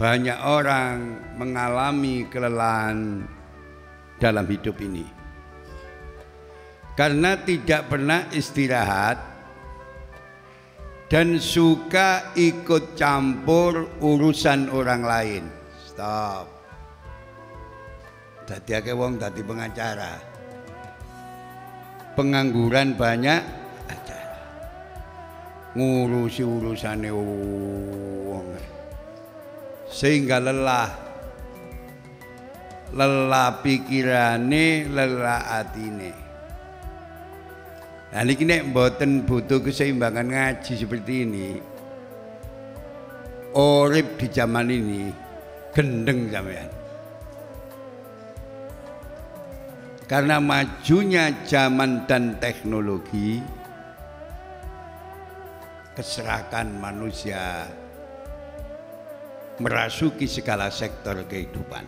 banyak orang mengalami kelelahan dalam hidup ini. Karena tidak pernah istirahat dan suka ikut campur urusan orang lain. Stop. Dadi akeh wong dadi pengacara. Pengangguran banyak acara. Ngurusi urusane wong. Sehingga lelah. Lelah pikirane, lelah atine. Nah ini nek mboten butuh keseimbangan ngaji seperti ini. Orip di zaman ini gendeng sampean. Karena majunya zaman dan teknologi keserakan manusia merasuki segala sektor kehidupan.